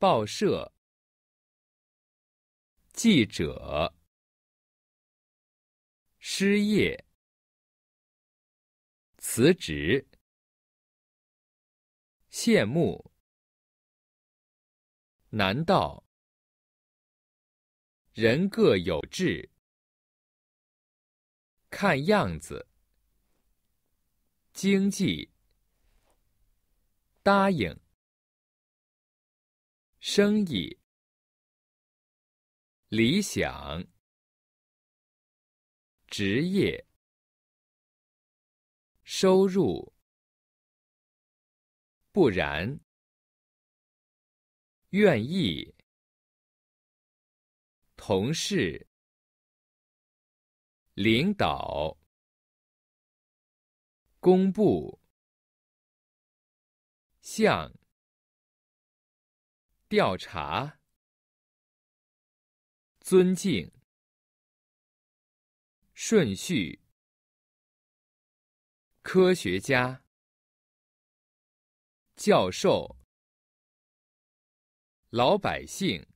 报社、记者、失业、辞职、羡慕、难道、人各有志、看样子、经济、答应。生意、理想、职业、收入，不然，愿意、同事、领导、公布、向。调查，尊敬，顺序，科学家，教授，老百姓，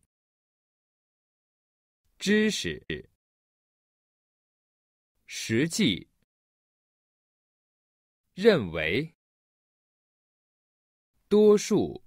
知识，实际，认为，多数。